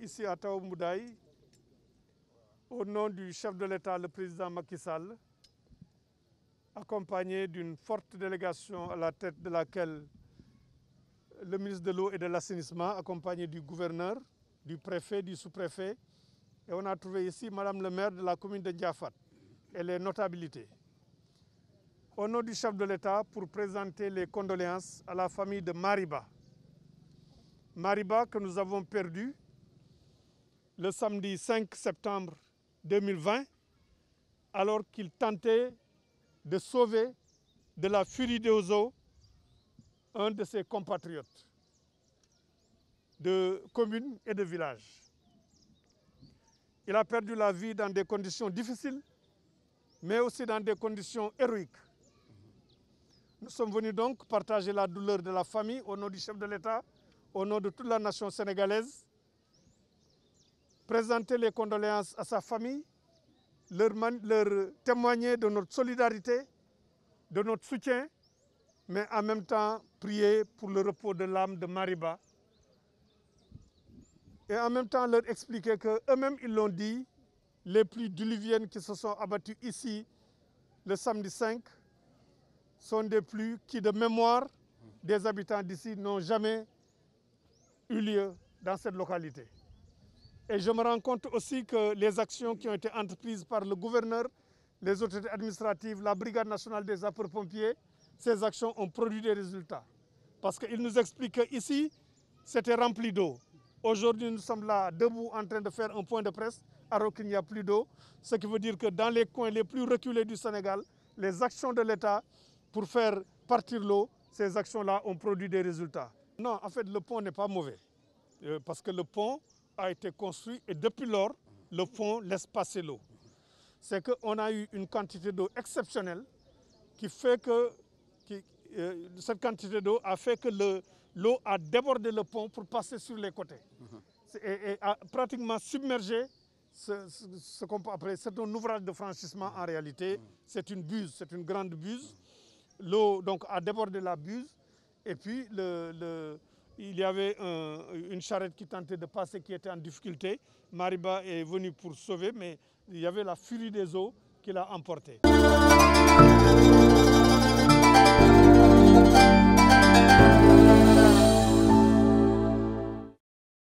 ici à Tao Moudaï au nom du chef de l'État, le président Macky Sall, accompagné d'une forte délégation à la tête de laquelle le ministre de l'eau et de l'assainissement, accompagné du gouverneur, du préfet, du sous-préfet. Et on a trouvé ici Madame le maire de la commune de Diafat et les notabilités. Au nom du chef de l'État, pour présenter les condoléances à la famille de Mariba. Mariba que nous avons perdu le samedi 5 septembre 2020 alors qu'il tentait de sauver de la furie des eaux un de ses compatriotes de communes et de villages. Il a perdu la vie dans des conditions difficiles, mais aussi dans des conditions héroïques. Nous sommes venus donc partager la douleur de la famille au nom du chef de l'État, au nom de toute la nation sénégalaise, présenter les condoléances à sa famille, leur, témoigner de notre solidarité, de notre soutien, mais en même temps prier pour le repos de l'âme de Mariba. Et en même temps leur expliquer qu'eux-mêmes, ils l'ont dit, les pluies diluviennes qui se sont abattues ici le samedi 5 sont des pluies qui, de mémoire des habitants d'ici, n'ont jamais eu lieu dans cette localité. Et je me rends compte aussi que les actions qui ont été entreprises par le gouverneur, les autorités administratives, la Brigade nationale des sapeurs-pompiers, ces actions ont produit des résultats. Parce qu'il nous explique qu'ici, c'était rempli d'eau. Aujourd'hui, nous sommes là, debout, en train de faire un point de presse, alors qu'il n'y a plus d'eau. Ce qui veut dire que dans les coins les plus reculés du Sénégal, les actions de l'État pour faire partir l'eau, ces actions-là ont produit des résultats. Non, en fait, le pont n'est pas mauvais. Euh, parce que le pont a été construit et depuis lors, le pont laisse passer l'eau. C'est qu'on a eu une quantité d'eau exceptionnelle qui fait que euh, cette quantité d'eau a fait que l'eau a débordé le pont pour passer sur les côtés. et, a pratiquement submergé ce, qu'on c'est un ouvrage de franchissement en réalité, c'est une buse, c'est une grande buse. L'eau donc a débordé la buse et puis le il y avait un, une charrette qui tentait de passer, qui était en difficulté. Mariba est venu pour sauver, mais il y avait la furie des eaux qui l'a emporté.